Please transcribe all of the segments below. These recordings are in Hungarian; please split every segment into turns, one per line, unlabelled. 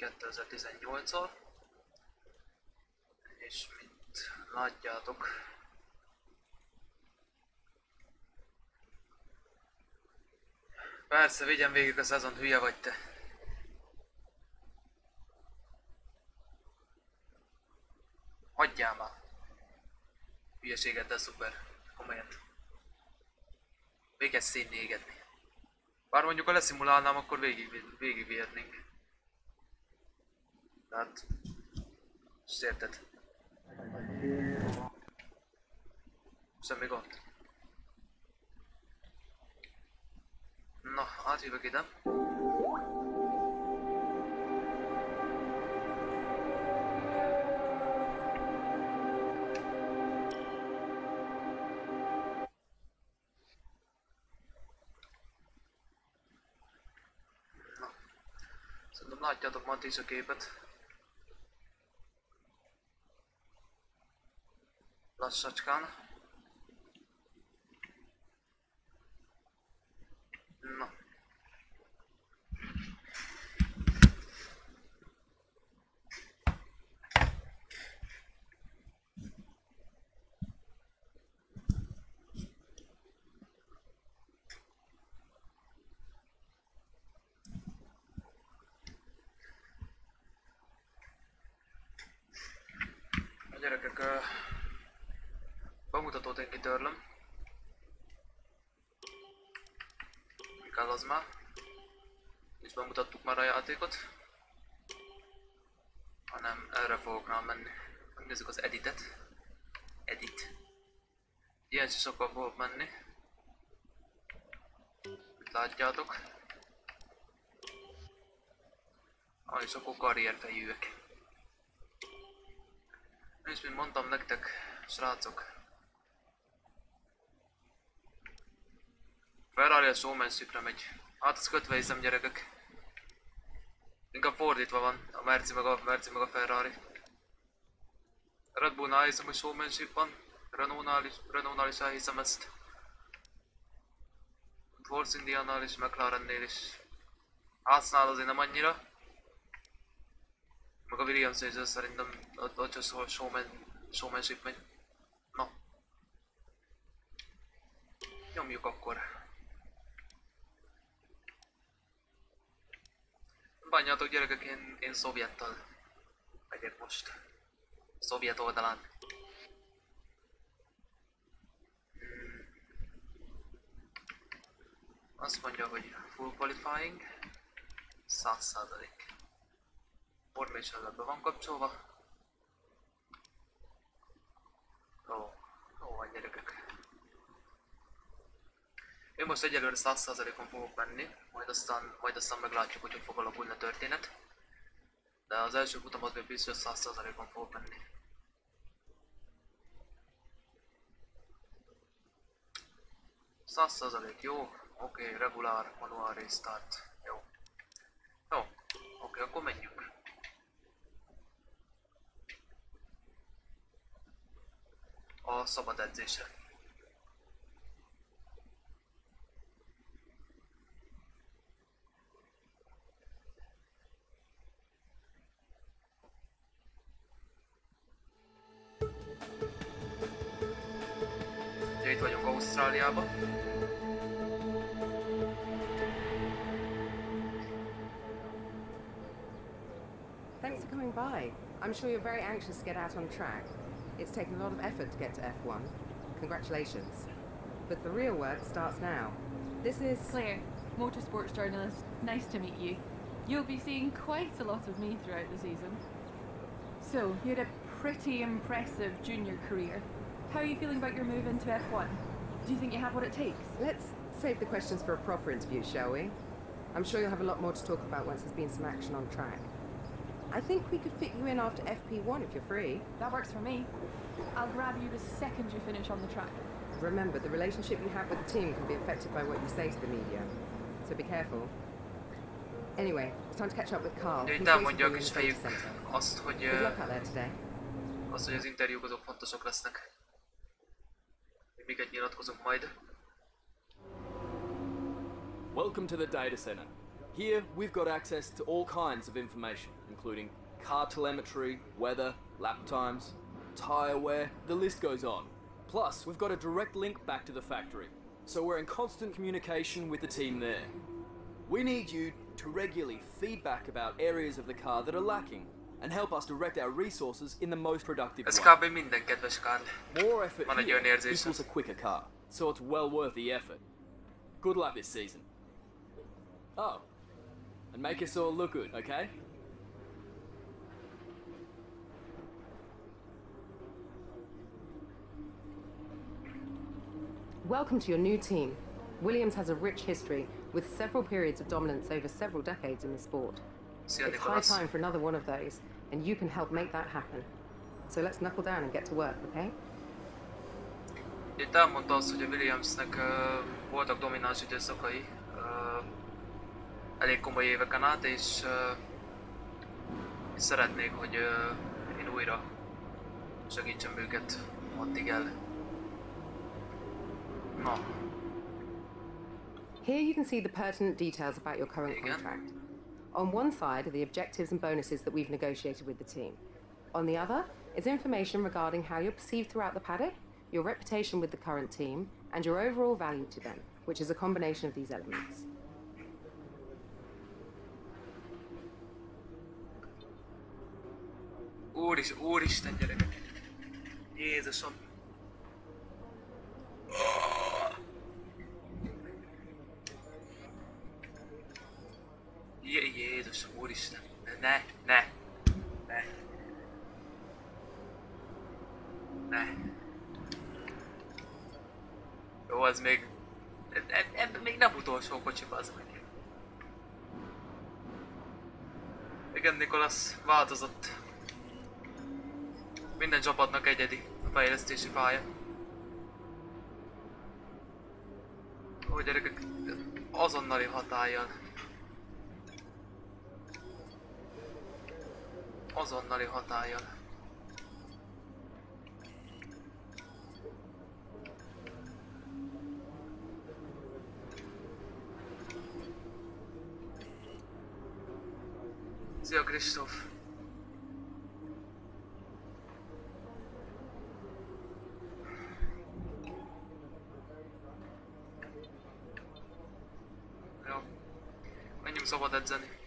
2018-on, és mint látjátok, Persze, vigyen végig a szezon, hülye vagy te. Hagyjál már. Hülyeséget, de szuper. Komolyan. Véget színni égetni. Bár mondjuk, ha leszimulálnám, akkor végig, végigvihetnénk. not set it. Semigon. No, at gibi gidelim. Szerintem látjátok ma a gépet. Szaczkan. Az már? És bemutattuk már a játékot. Hanem erre fogok rá menni. Megnézzük az editet. Edit. Ilyen sokkal fogok menni. Itt látjátok. Ah, és akkor karrierfejűek. És mint mondtam nektek, srácok, Ferrari a showmanshipre megy. Hát az kötve hiszem gyerekek. Inkább fordítva van, a Merci meg a, Merci meg a Ferrari. Red Bullnál hiszem, hogy showmanship van. Renault-nál is, Renault-nál is elhiszem ezt. Force Indiannál is, McLarennél is. Haasnál azért nem annyira. Meg a williams is szerintem ott, ott csak showman, showmanship megy. Na. Nyomjuk akkor. Bánjátok gyerekek, én, én szovjettal megyek most. Szovjet oldalán. Hmm. Azt mondja, hogy full qualifying. 100%. Formation be van kapcsolva. Ó, ó, van gyerekek. Én most egyelőre 100%-on fogok menni, majd aztán, majd aztán meglátjuk, hogy hogy fog alakulni a történet. De az első futam az még biztos, hogy 100%-on fogok menni. Száz százalék, jó, oké, okay, regulár, manuál restart, jó. Jó, oké, okay, akkor menjünk. A szabad edzésre. Itt vagyunk
Thanks for coming by. I'm sure you're very anxious to get out on track. It's taken a lot of effort to get to F1. Congratulations. But the real work starts now. This is.
Claire, motorsports journalist. Nice to meet you. You'll be seeing quite a lot of me throughout the season. So, you had a pretty impressive junior career. How are you feeling about your move into F1? Do you think you have what it takes?
Let's save the questions for a proper interview, shall we? I'm sure you'll have a lot more to talk about once there's been some action on track. I think we could fit you in after FP1 if you're free.
That works for me. I'll grab you the second you finish on the track.
Remember, the relationship you have with the team can be affected by what you say to the media. So be careful. Anyway, it's time to catch up with Carl.
Ugye
He's
itt
waiting
elmondja a
in
kis
the
fejük
center.
azt, hogy,
Good luck out there today.
azt, hogy az interjúk azok fontosak lesznek. Nyilatkozunk majd.
Welcome to the data center. Here, we've got access to all kinds of information, including car telemetry, weather, lap times, tire wear, the list goes on. Plus, we've got a direct link back to the factory, so we're in constant communication with the team there. We need you to regularly feedback about areas of the car that are lacking and help us direct our resources in the most productive
Ez
way.
kb. minden kedves Karl.
More effort
Van egy
here
olyan érzésem.
equals a quicker car, so it's well worth the effort. Good luck this season. Oh, and make us all look good, okay?
Welcome to your new team. Williams has a rich history with several periods of dominance over several decades in the sport. It's high time for another one of those, and you can help make that happen. So let's knuckle down and get to work, okay?
Itt elmondta azt, hogy a Williamsnek voltak domináns időszakai, elég komoly éveken át, és, uh, szeretnék, hogy uh, én újra segítsem őket addig el. Na,
Here you can see the pertinent details about your current
Again?
contract. On one side are the objectives and bonuses that we've negotiated with the team. On the other is information regarding how you're perceived throughout the paddock, your reputation with the current team, and your overall value to them, which is a combination of these elements.
úris, úristen gyerekek. Jézusom. Jé, Jézus, úristen. Ne, ne, ne. Ne. Jó, az még... eb- Ebben még nem utolsó kocsi, az meg. Igen, Nikolas, változott. Minden csapatnak egyedi a fejlesztési pálya. Ó, gyerekek, azonnali hatállyal. Azonnali hatállyal. Szia Kristóf! Jó. Menjünk szabad edzeni.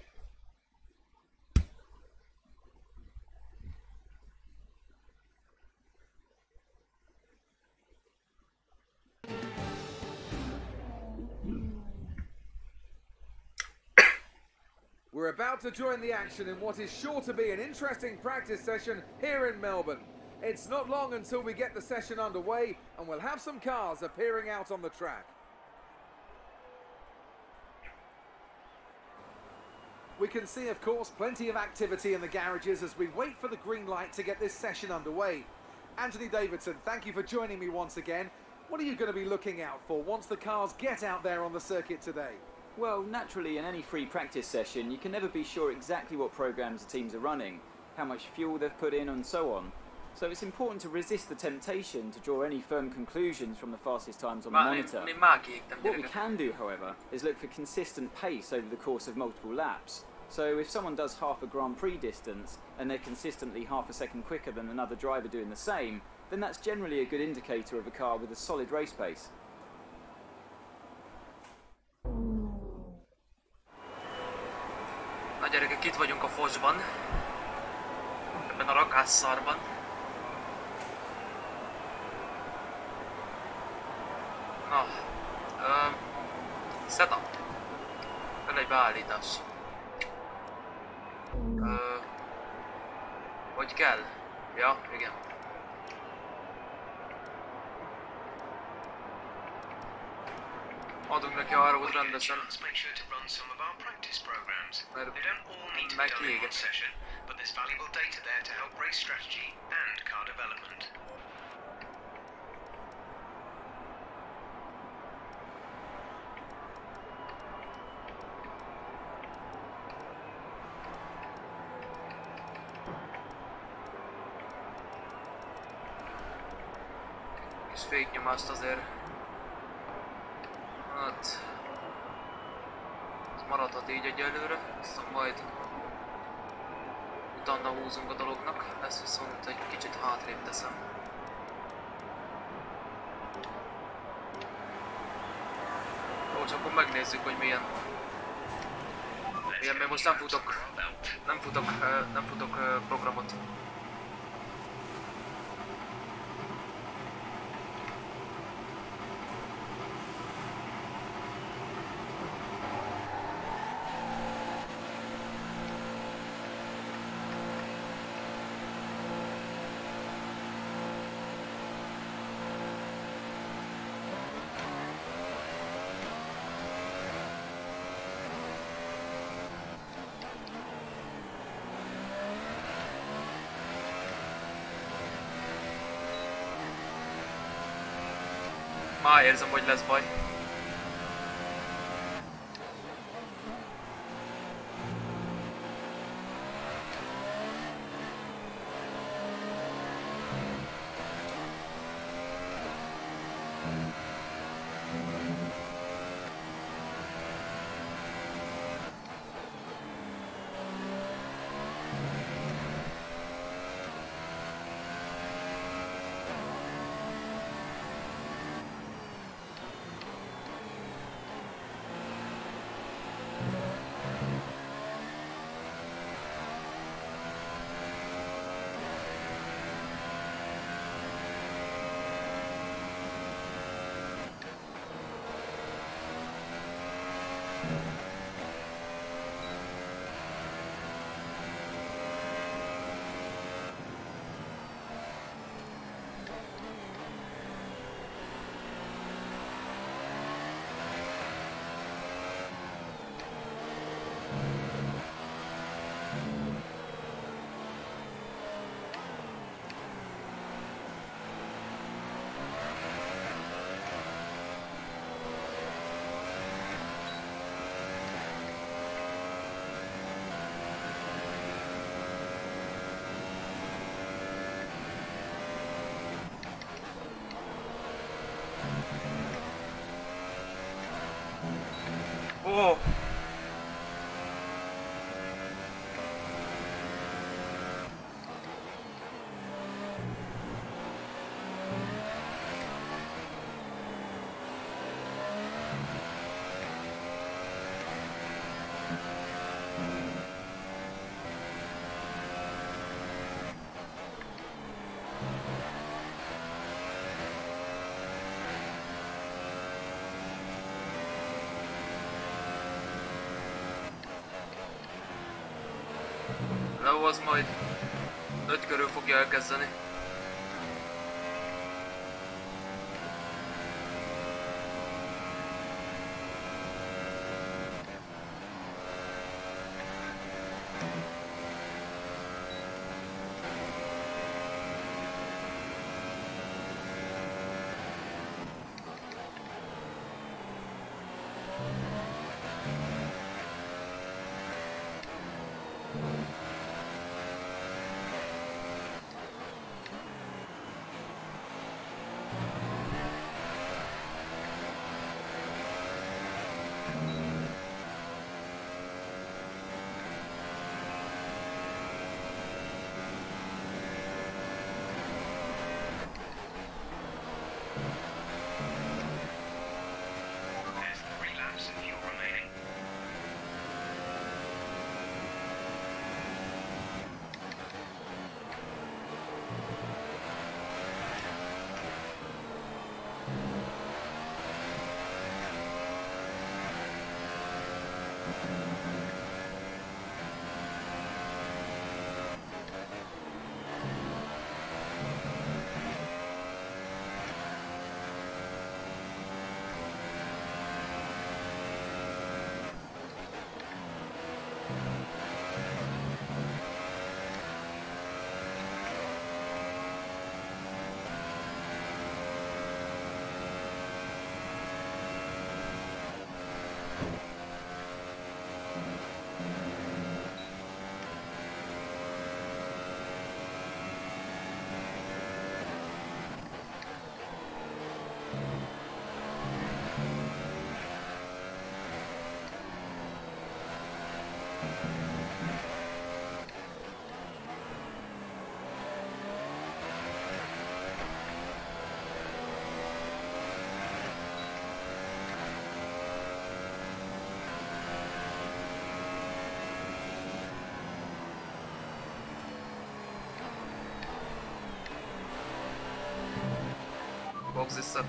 About to join the action in what is sure to be an interesting practice session here in Melbourne. It's not long until we get the session underway, and we'll have some cars appearing out on the track. We can see, of course, plenty of activity in the garages as we wait for the green light to get this session underway. Anthony Davidson, thank you for joining me once again. What are you going to be looking out for once the cars get out there on the circuit today?
Well, naturally, in any free practice session, you can never be sure exactly what programs the teams are running, how much fuel they've put in, and so on. So it's important to resist the temptation to draw any firm conclusions from the fastest times on the monitor.
én már kiégtem
What we can do, however, is look for consistent pace over the course of multiple laps. So if someone does half a Grand Prix distance and they're consistently half a second quicker than another driver doing the same, then that's generally a good indicator of a car with a solid race pace.
فوجبان بنراك على الصاربان آه أم سيت اب أنا يبقى
علي
داش. أه وجكال يا رجع. Be done in one
megkiégett.
session, but there's valuable data there to help race strategy and car development.
Már érzem, hogy lesz baj. Leo az majd öt körül fogja elkezdeni. this up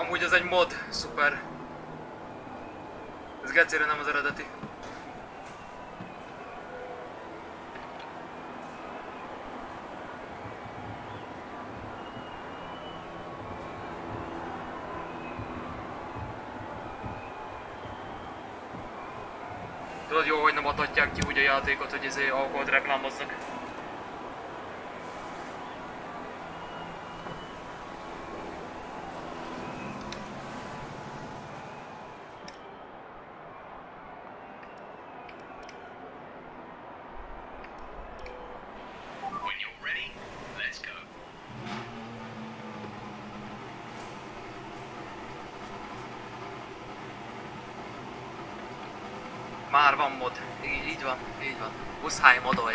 amúgy ez egy mod, szuper. Ez gecére nem az eredeti. Tudod jó, hogy nem adhatják ki úgy a játékot, hogy ezért alkoholt reklámoznak. 抑え戻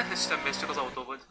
Hát, ez semmi, ez csak az autó volt.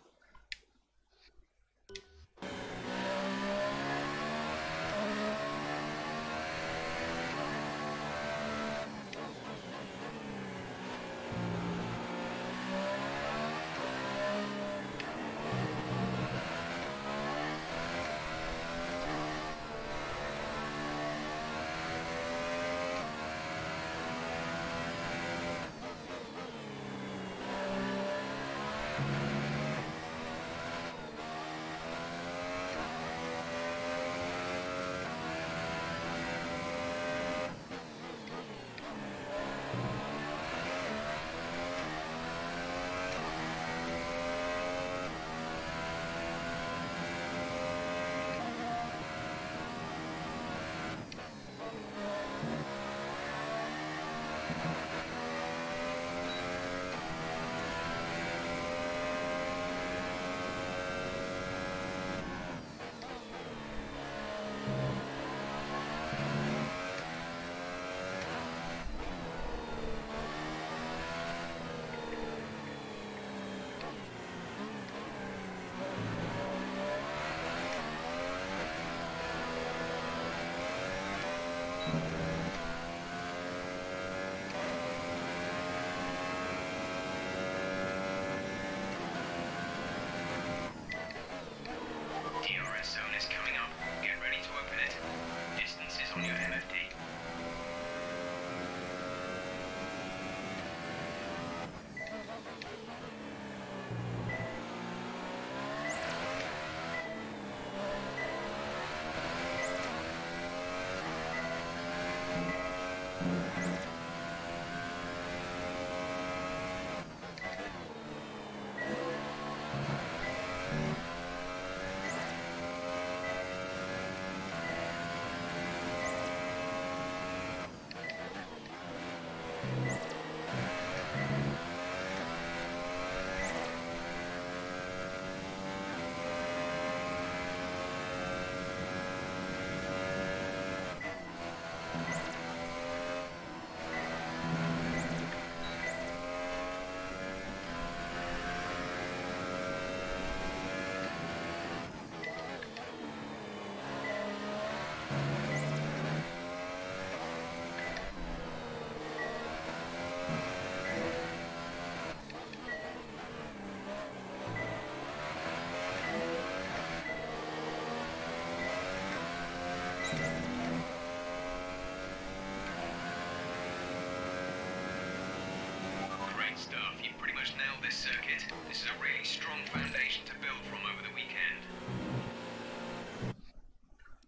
This circuit. This is a really strong foundation to build from over the weekend.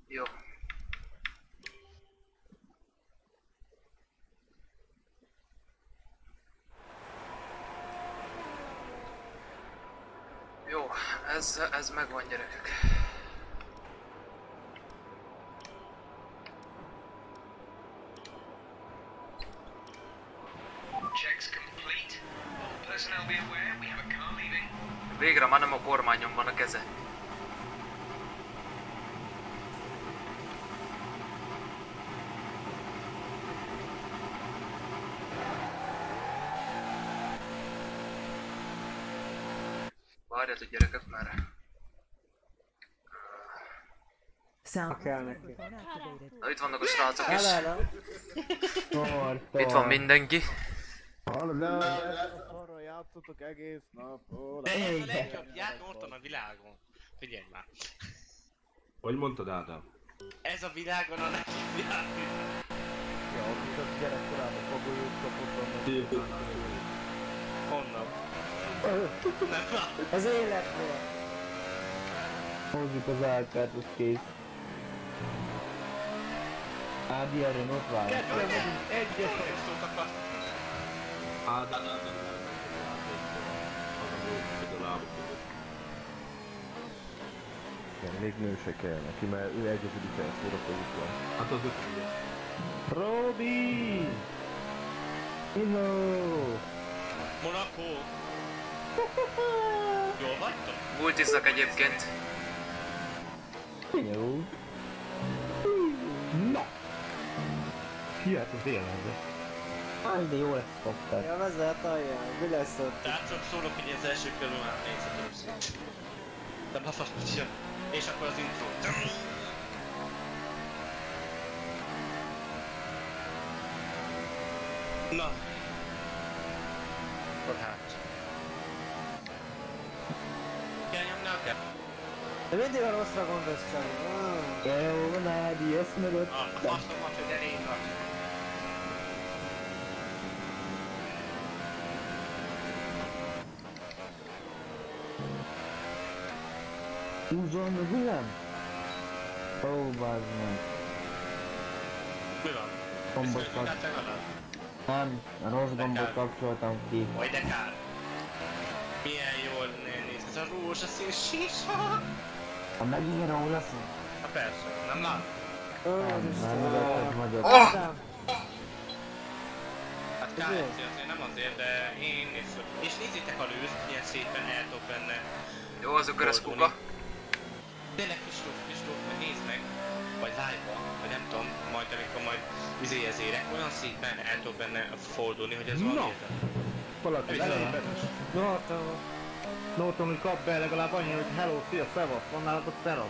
Yo. Jó, ez, ez megvan gyerekek. Várjatok gyerekek, mert...
Sound
kell neki.
Na itt vannak a srácok is. Itt van mindenki.
Arra játszotok egész nap.
Ez a legjobb játékon a világon. Figyelj már.
Hogy mondtad, Ádám?
Ez a világon a legjobb játék.
Ja, mint az gyerekkorában fogolyót kapott onnan.
Honnan?
Az életnél. Hozzuk az álkát, az kész. Ádi a Renault vár.
Kettő vagyunk, egyet. Szót akar.
Ádám,
még nő se kell neki, mert ő egyedik el szórakozókkal.
Hát az öt ugye.
Robi! Hello!
Monaco. Jól vagytok?
Multizzak egyébként.
Jó. Na! Hihet az életbe. Áj, de jó lesz fogtad.
Ja, vezet alján, mi lesz ott?
Tehát csak szólok, hogy az első körül már négyzetem szint. De befasztja. És akkor az intro. Na. Akkor hát.
De mindig a rosszra gondolsz, Csani. Ah.
Jó, Nádi, ezt mögött.
A faszomat, hogy elég nagy.
Húzzon meg, Willem? Ó, bazd meg.
Mi van?
Gombot
Viszont
kap...
legalább?
Nem, a rossz gombot kapcsoltam ki.
Oj, de kár. Milyen jól néz ez a rózsaszín sísa.
Ha megint rózsaszín?
Ha persze, nem lát?
Nem, nem mögötted vagyok.
Oh!
Hát KFC azért nem azért, de én is... És nézzétek a lőzt, milyen szépen el tudok benne
Jó, az akkor ez kuka.
Tényleg Kristóf, Kristóf, majd nézd meg, vagy live-ba, vagy nem tudom, majd amikor majd izéhez érek, olyan szépen el tudok benne fordulni, hogy ez
Na!
valami érted.
Valaki
Bizony.
Norton.
Norton, hogy kap be legalább annyi, hogy hello, szia, szevasz, van nálad a szevasz.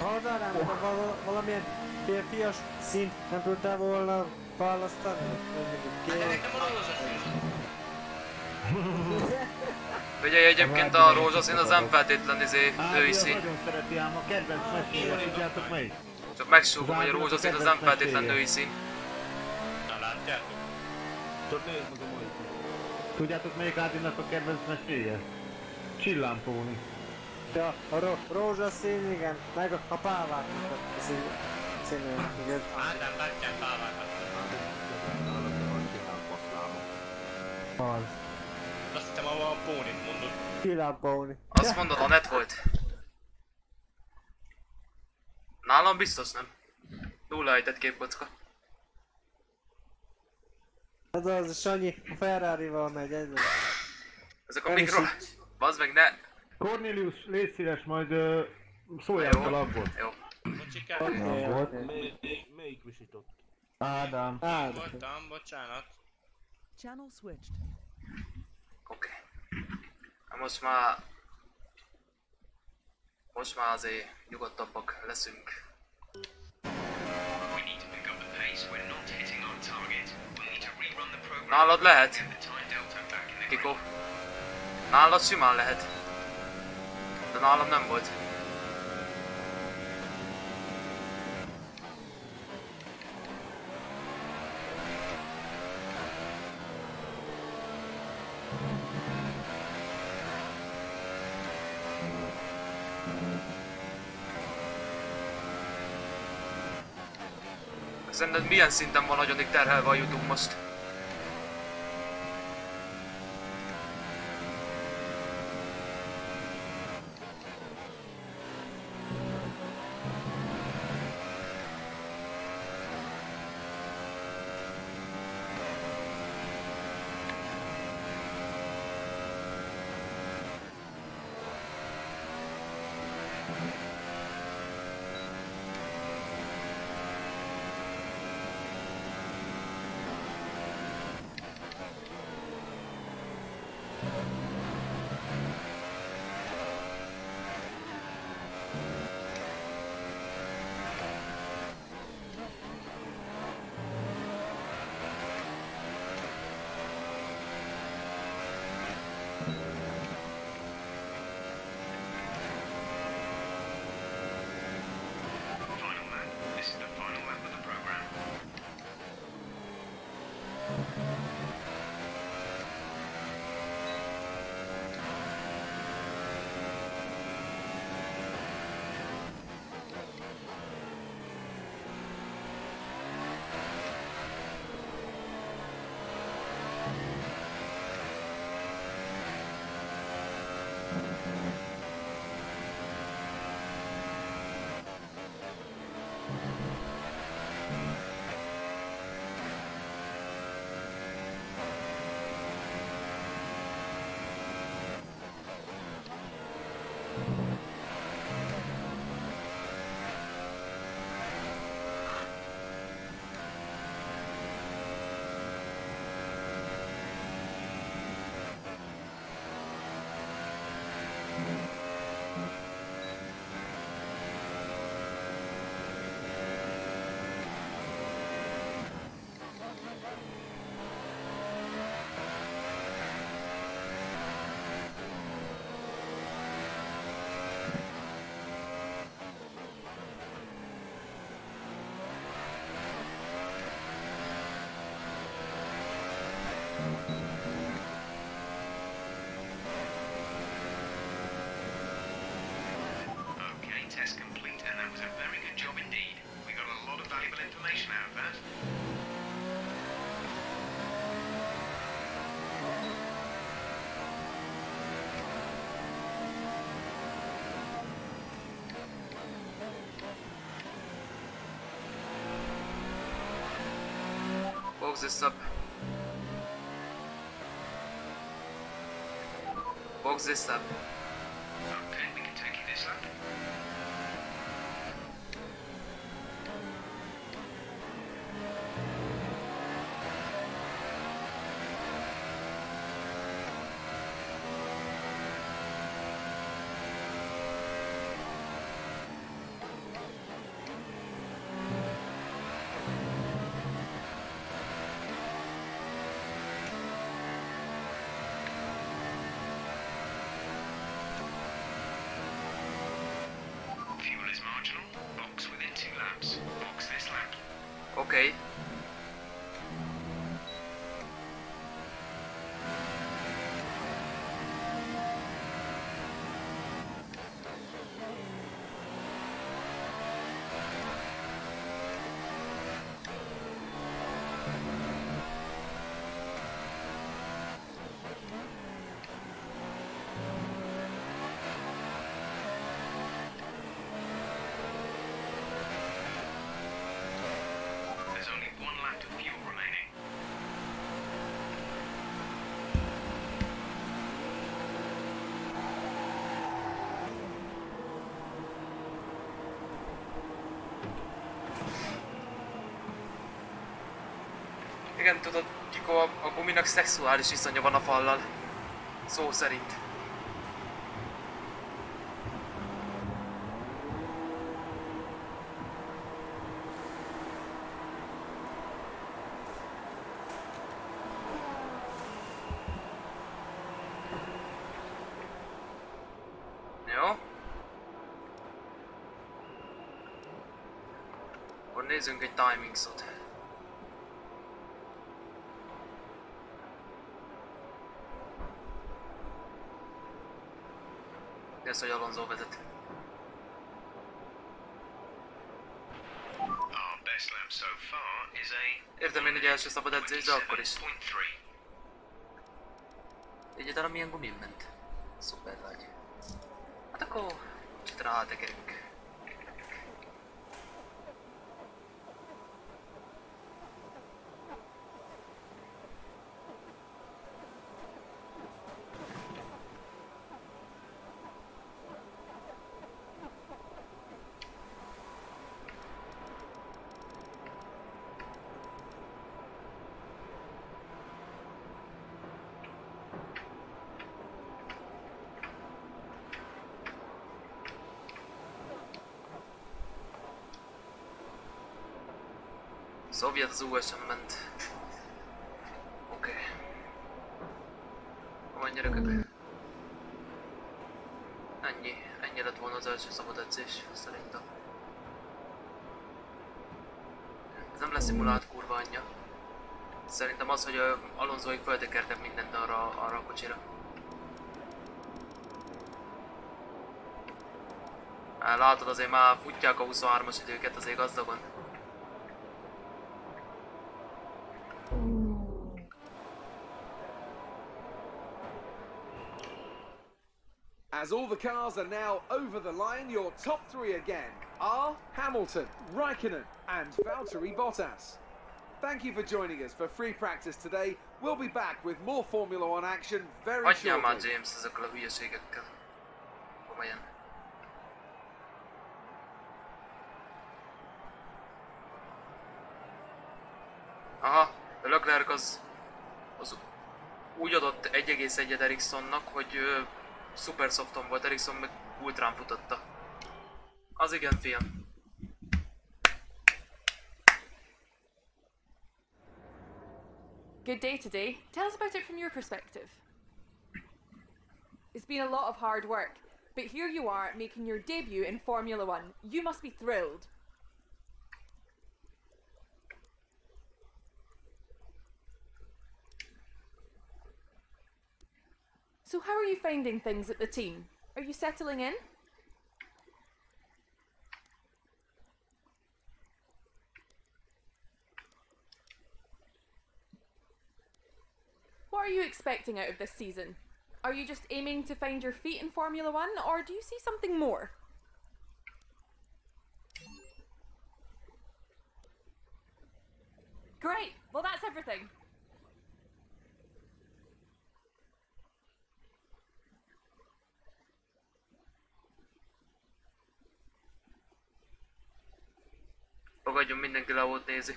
Hallanám, hogy val- valamilyen férfias szint nem tudtál volna választani?
Hát nekem a rózsaszín.
Ugye egyébként a rózsaszín az nem feltétlen izé női szín.
nagyon szereti ám a kedvenc meséje, tudjátok melyik?
Csak megsúgom, hogy a rózsaszín az nem feltétlen női szín.
Na látjátok?
Csak nézd meg a mai.
Tudjátok melyik Ádinak a kedvenc meséje? Csillámpóni.
Ja, a ro- rózsaszín, igen. Meg a, a pávátnak a szín, színű, igen.
Ádám, bátyám,
faszlámot.
Az.
Azt hittem, a pónit mondod.
Csillámpóni.
Azt mondod, a net volt. Nálam biztos nem. Nulla ejtett képkocka.
Az az, Sanyi a Ferrari-val megy, ez az.
Ezek a mikro... Bazd meg, ne...
Cornelius, légy szíves, majd ö, szóljál
Jó.
a lagbot.
Jó.
Mely- Melyik visított?
Ádám.
Voltam, bocsánat.
Channel switched.
Oké. Na most már... Most már azért nyugodtabbak leszünk.
We need to pick up the pace. We're
Nálad lehet? Kiko. Nálad simán lehet. De nálam nem volt. Szerinted milyen szinten van nagyodik terhelve a Youtube most? Box this up. Box this up. Igen, tudod, Kiko, a, a guminak szexuális viszonya van a fallal. Szó szerint. Nézzünk egy timingszot. Hogy Alonso vezet. Értem én egy első szabad edzés, de akkor is.
27.3.
Egyáltalán milyen gumin ment? Szuper nagy. Hát akkor kicsit rátekerünk. Szovjet az USA ment. Oké. Okay. Van gyerekek. Ennyi. Ennyi lett volna az első szabad edzés, szerintem. Ez nem lesz szimulált kurva anyja. Szerintem az, hogy a Alonsoik föltekertek mindent arra, arra a kocsira. Látod azért már futják a 23-as időket azért gazdagon.
As all the cars are now over the line, your top three again are Hamilton, Raikkonen, and Valtteri Bottas. Thank you for joining us for free practice today. We'll be back with more Formula One action very
Hagyjál már
shortly.
James ezekkel a hülyeségekkel. Komolyan. Aha, Leclerc az, az úgy adott 1,1 Ericssonnak, hogy volt, meg ultrán futotta. Az igen, fiam.
Good day today. Tell us about it from your perspective. It's been a lot of hard work, but here you are making your debut in Formula One. You must be thrilled. So, how are you finding things at the team? Are you settling in? What are you expecting out of this season? Are you just aiming to find your feet in Formula One, or do you see something more? Great! Well, that's everything.
Fogadjon mindenki le nézi.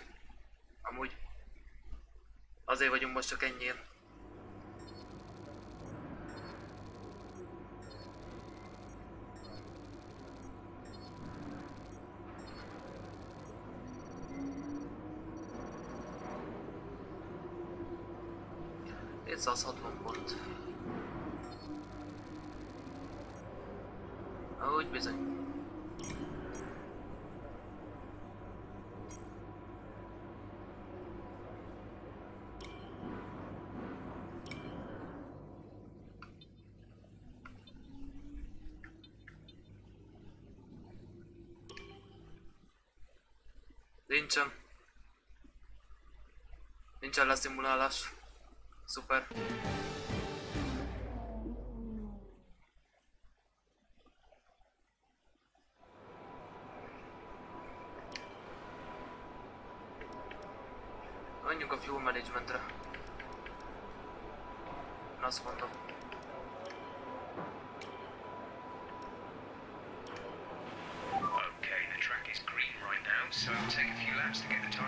Amúgy. Azért vagyunk most csak ennyien.
Ninja. Ninja la simula laș. Super. Ogni configure management. Nascondo.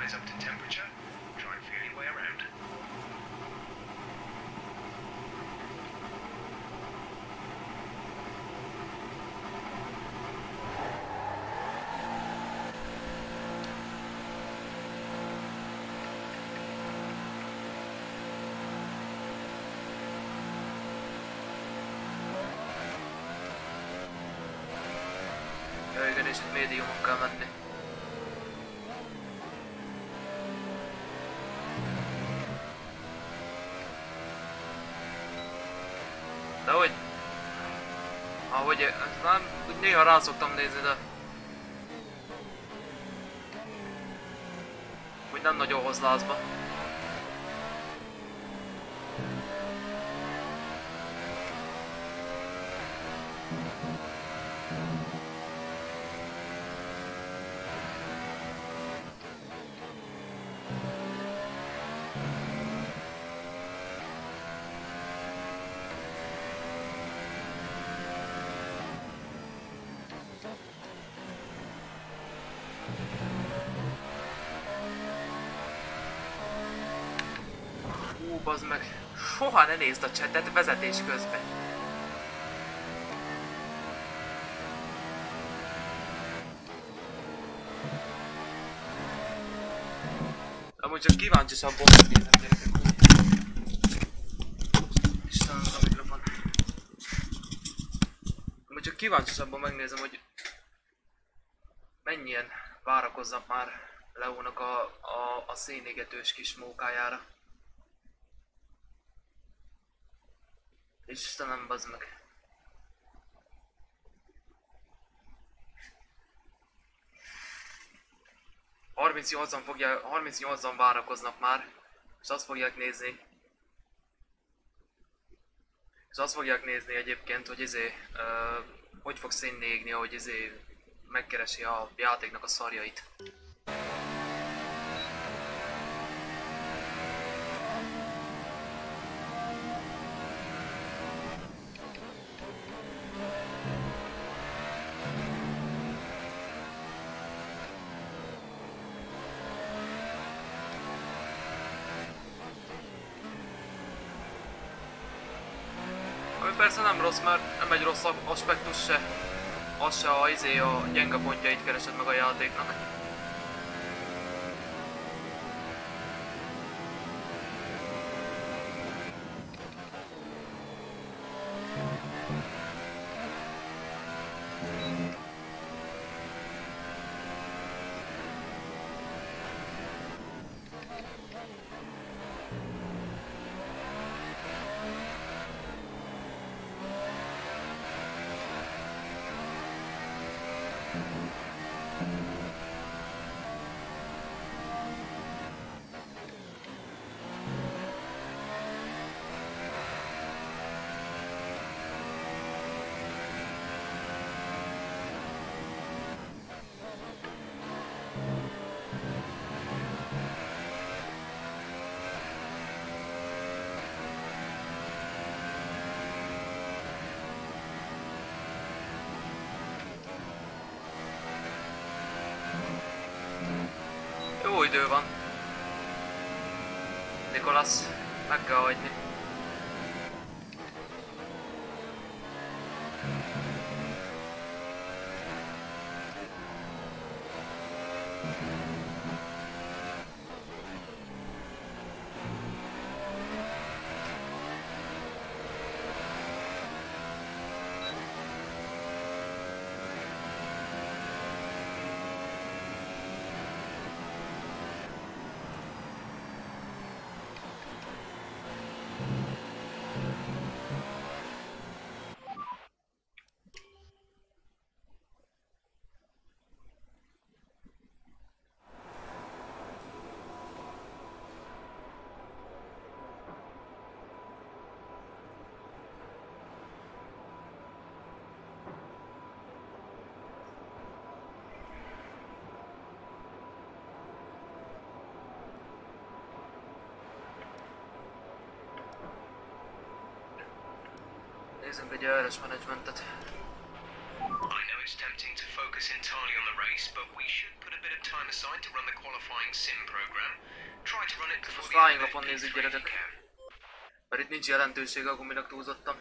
size up to temperature, try and feel your way around.
Ahogy... Nem, néha rá szoktam nézni, de... Úgy nem nagyon hoz lázba. Hú, bazd meg. Soha ne nézd a csetet vezetés közben. Amúgy csak kíváncsiságból megnézem gyerekek. Istenem, a mikrofon. Amúgy csak kíváncsiságból megnézem, hogy mennyien várakoznak már Leónak a, a, a szénégetős kis mókájára. Istenem, bazd meg. an fogja, 38-an várakoznak már, és azt fogják nézni. És azt fogják nézni egyébként, hogy izé, uh, hogy fog színni égni, ahogy izé megkeresi a játéknak a szarjait. Rossz, mert nem egy rossz aspektus se. Az se a, izé, a gyenge pontjait keresed meg a játéknak. Duvan. Nicholas McGowan. Nézzünk egy erős menedzsmentet.
I know it's tempting to focus entirely on the race, but we should put a bit of time aside to run the qualifying sim program. Try to run it before the
flying lapon nézzük gyerekek. Mert itt nincs jelentősége a guminak túlzottan.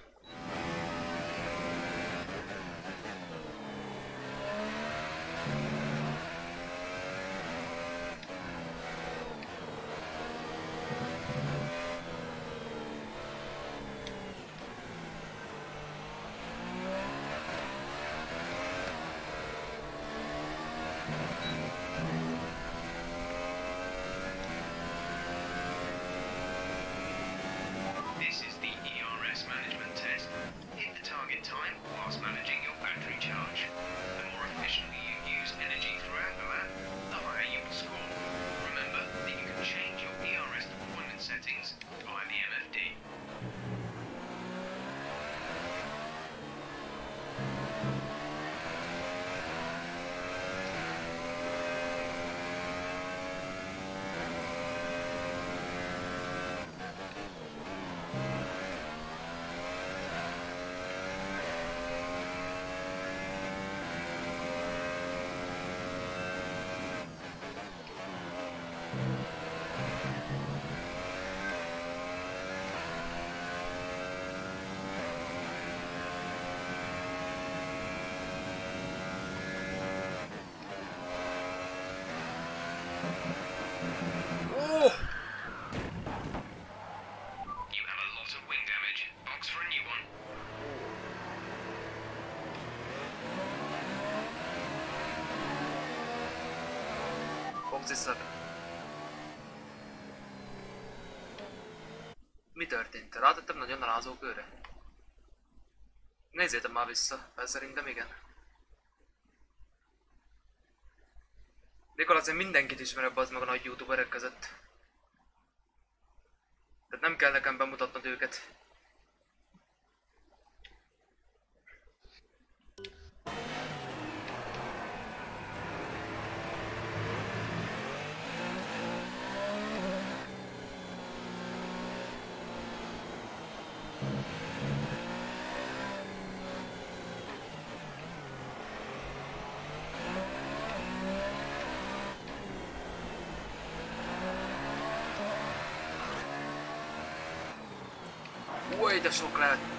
Rátettem nagyon a rázókőre? Nézzétek már vissza, mert szerintem igen. Mikor azért mindenkit ismerek az meg a nagy youtuberek között. Tehát nem kell nekem bemutatnod őket.
いたしょうか。ね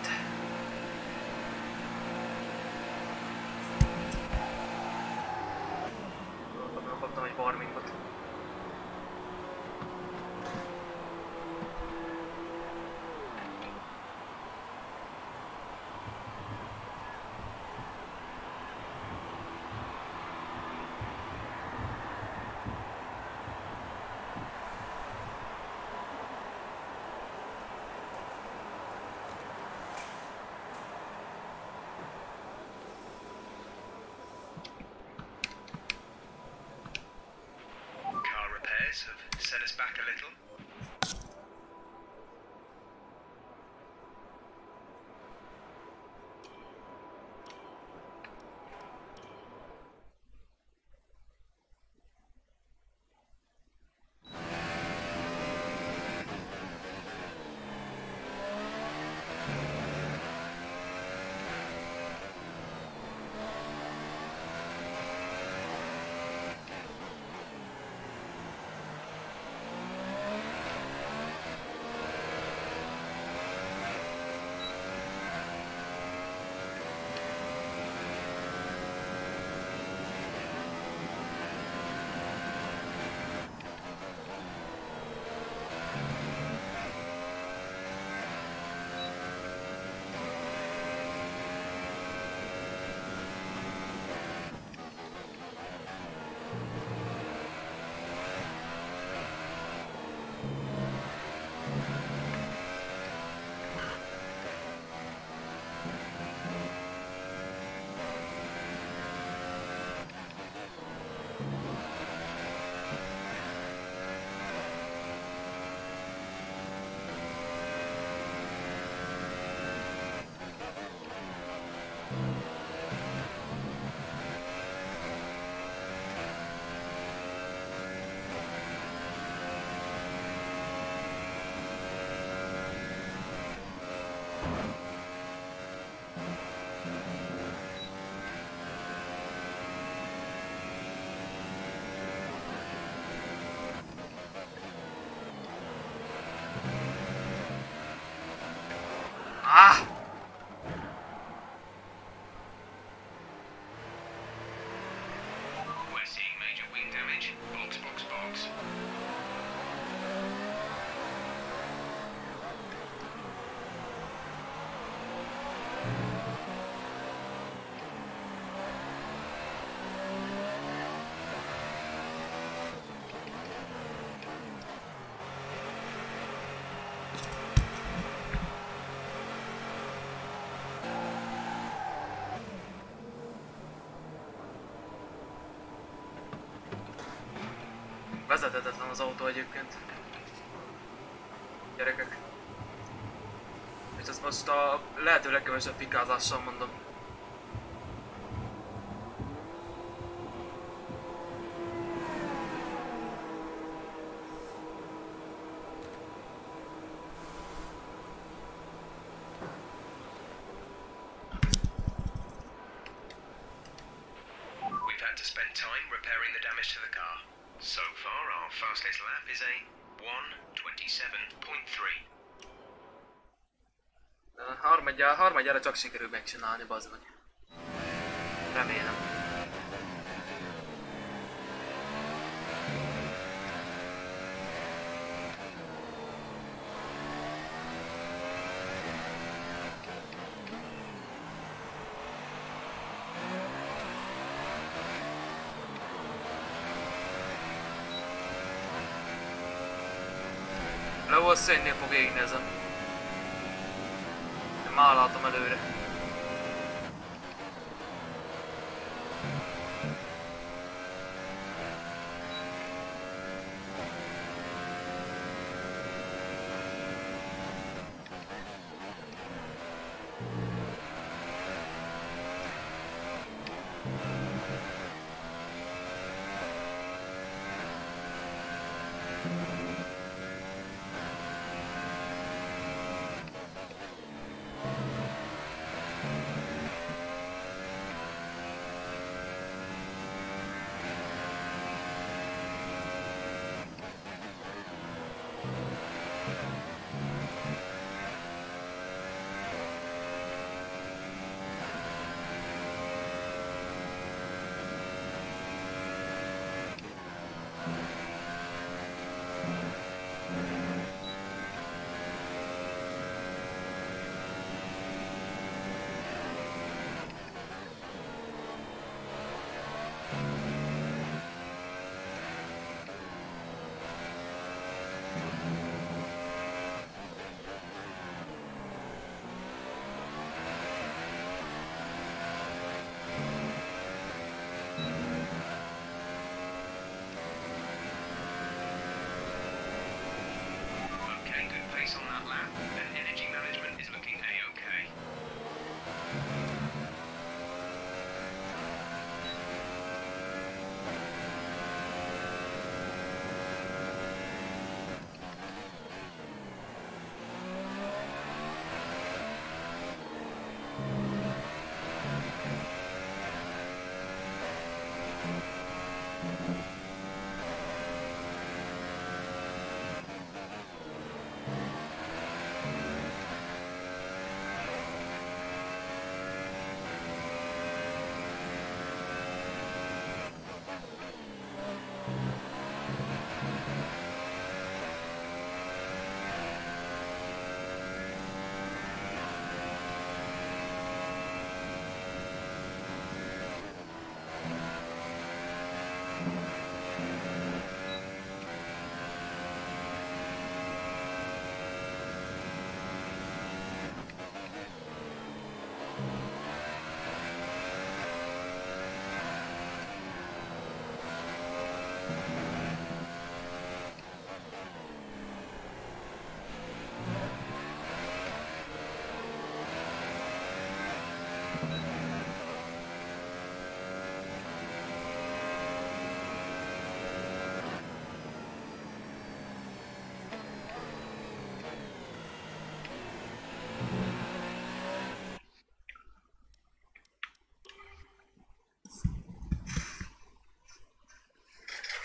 Vezethetetlen az autó egyébként. Gyerekek. És ezt most a lehető legkevesebb fikázással mondom. Utoljára csak sikerül megcsinálni, bazd meg. Remélem. Valahol szennyel fog égni
ez ma öyle biri.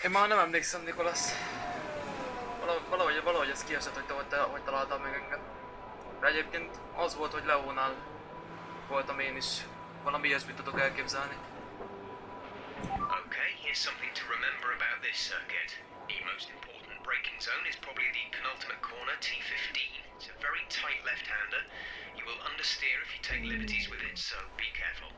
Én már nem emlékszem, Nikolasz. Valahogy, valahogy, ez kiesett, hogy te, hogy te hogy találtál meg engem. De egyébként az volt, hogy Leónál voltam én is. Valami ilyesmit tudok elképzelni.
Okay, here's something to remember about this circuit. The most important braking zone is probably the penultimate corner, T15. It's a very tight left-hander. You will understeer if you take liberties with it, so be careful.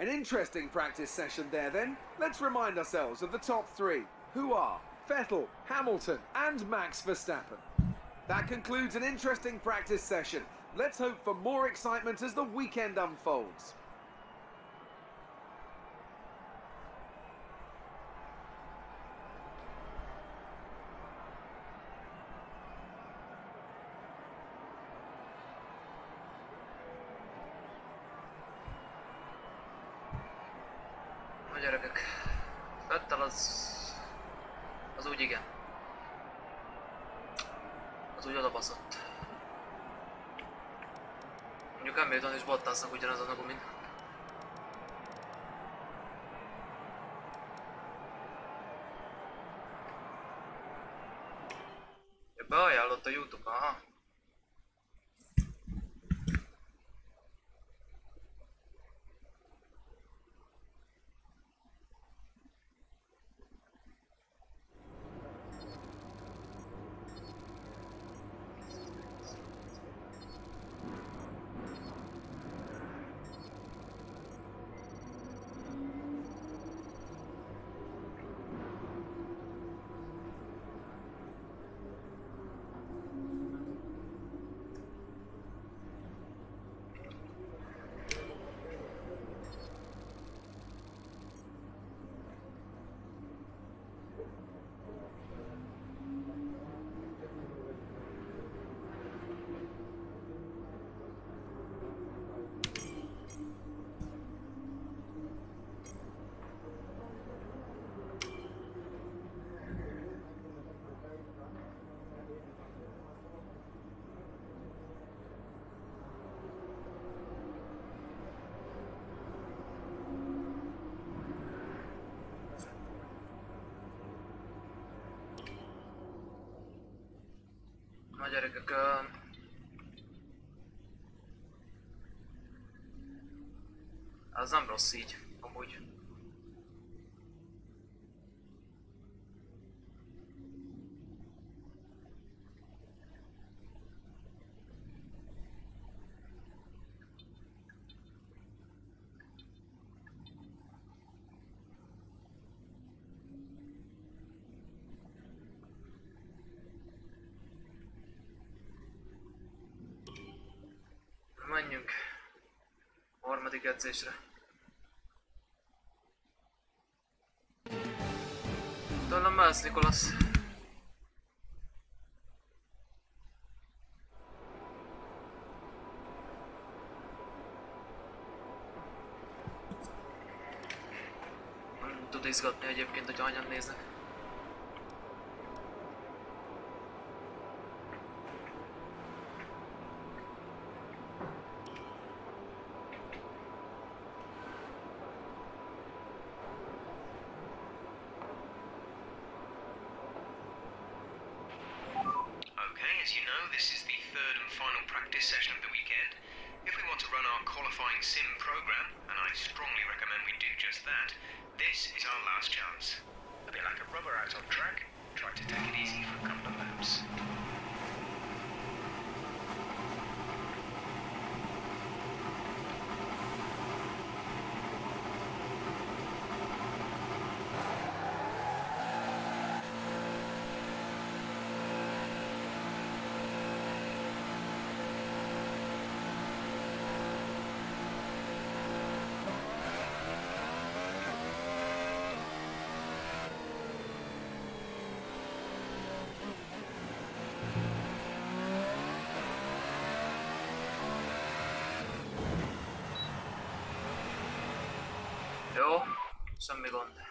An interesting practice session there then. Let's remind ourselves of the top three, who are Vettel, Hamilton and Max Verstappen. That concludes an interesting practice session. Let's hope for more excitement as the weekend unfolds.
stanku na gumin. Jeboj, ale to YouTube, aha.
gyerekek. Az nem rossz így. harmadik edzésre. Talán mehetsz, Nikolasz. tud izgatni egyébként, hogy hányan néznek. सब में कौन था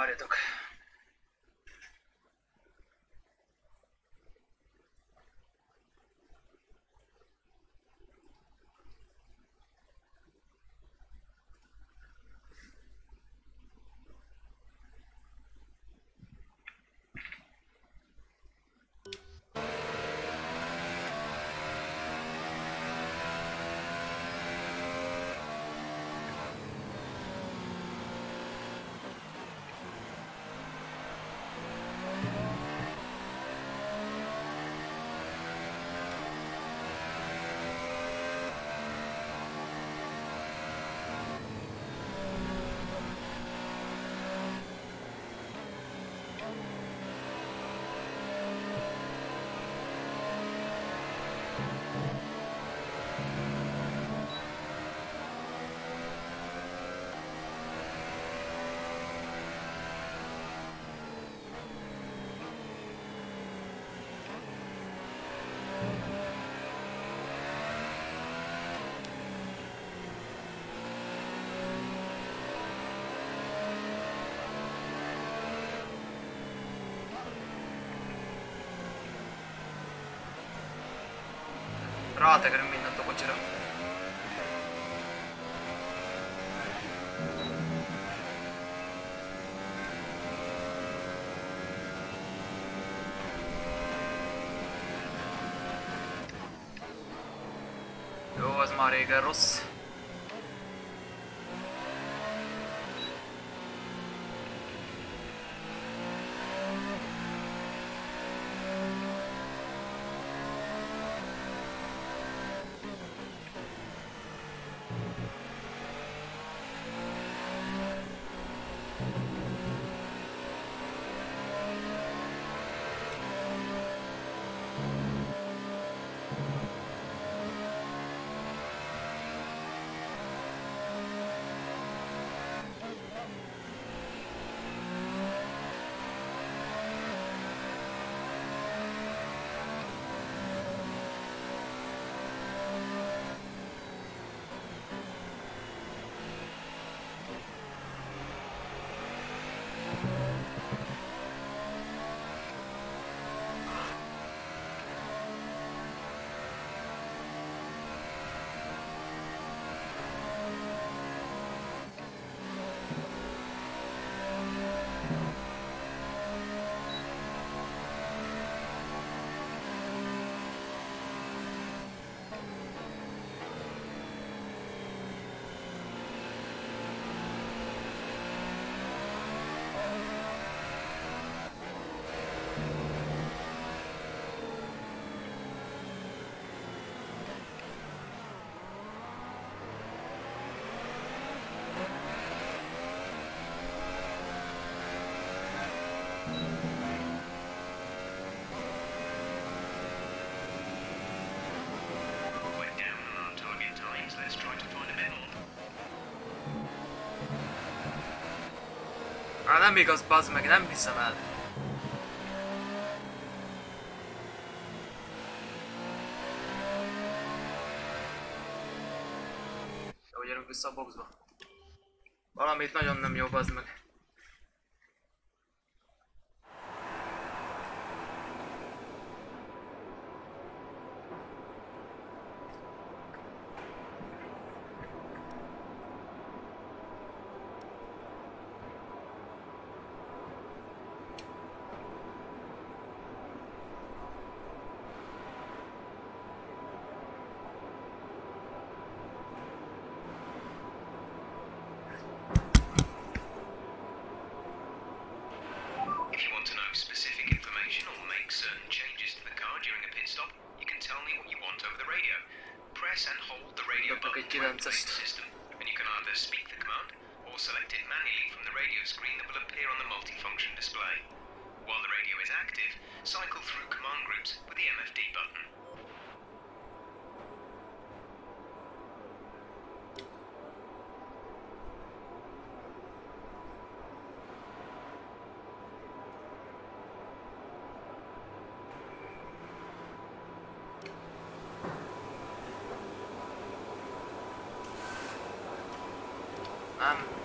哀とラータ
グルミになったこちら Rose Marie Garros
arra nem igaz, bazd meg, nem hiszem el. Jó, gyerünk vissza a boxba. Valamit nagyon nem jó, bazd meg.
Um,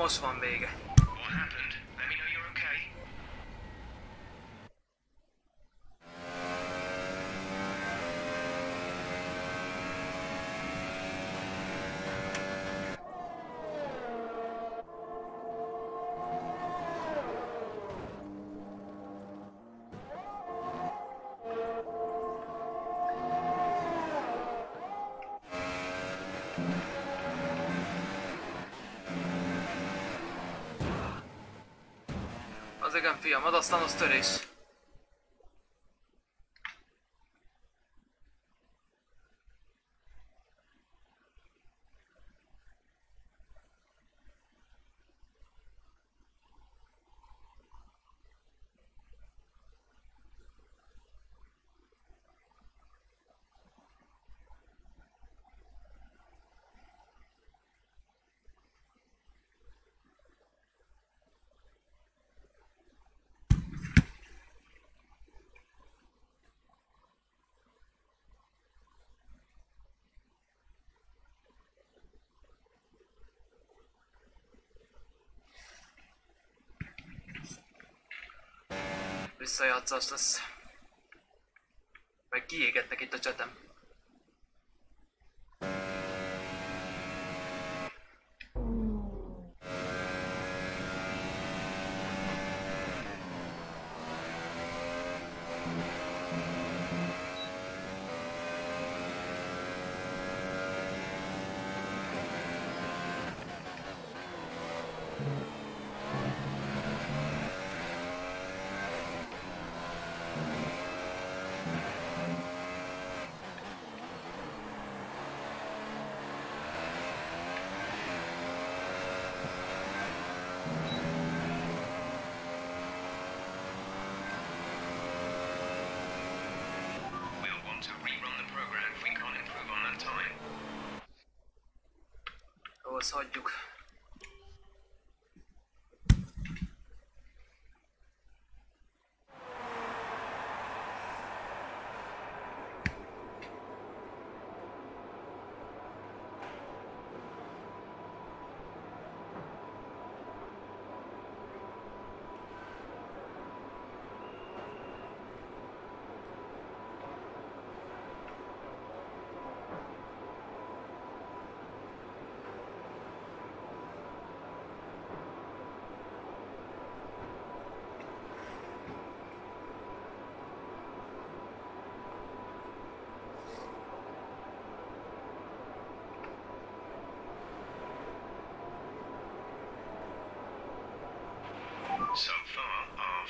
rosvan vége. Az igen, fiam, ad aztán. Visszajátszás lesz. Meg kiégetnek itt a csetem.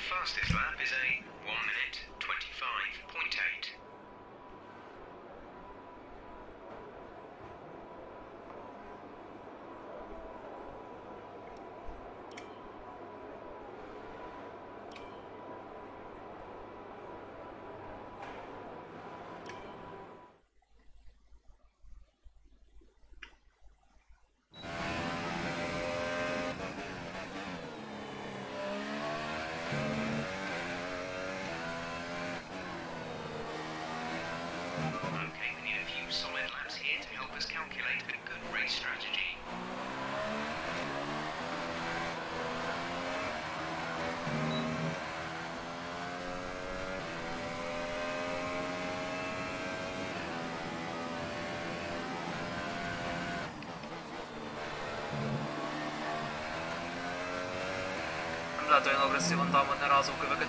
Fastest lap is a
Вето він образ Іван Дамо не разу в
КВК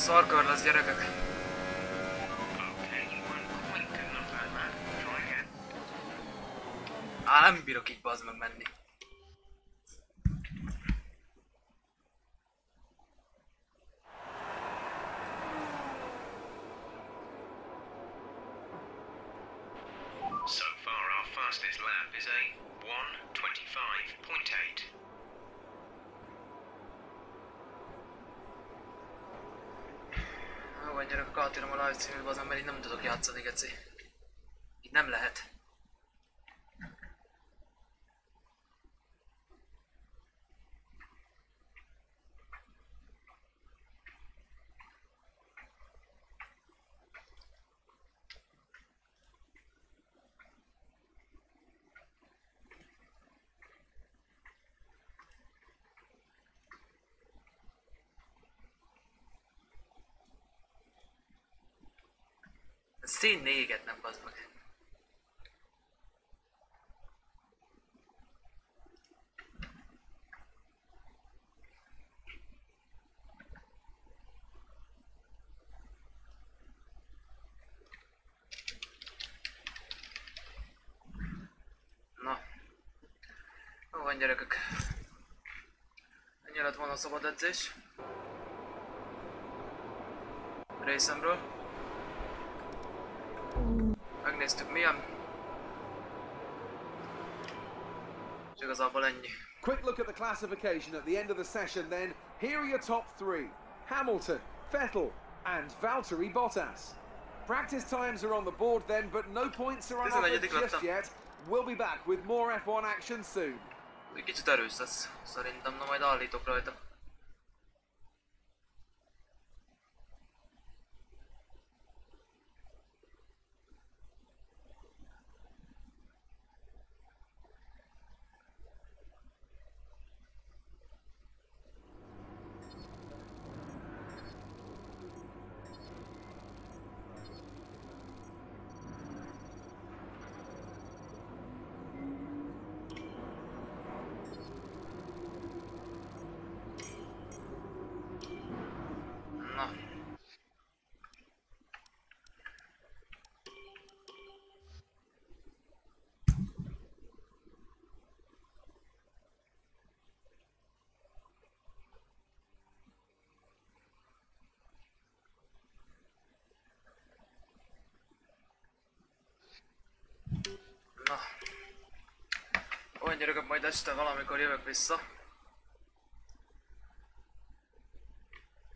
Szarkar lesz, gyerekek. Á, nem bírok így bazd meg menni.
Szín néget nem bazd meg. Na. Van gyerekek. Ennyi lett volna a szabad edzés. Részemről. Milyen. És igazából ennyi.
Quick look at the classification at the end of the session then. Here are your top three. Hamilton, Vettel and Valtteri Bottas. Practice times are on the board then, but no points are on offer just yet. We'll be back with more F1 action soon.
Kicsit erős lesz, szerintem, na majd állítok rajta. Olyan gyerekek, majd este valamikor jövök vissza.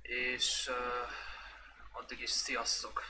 És uh, addig is sziasztok!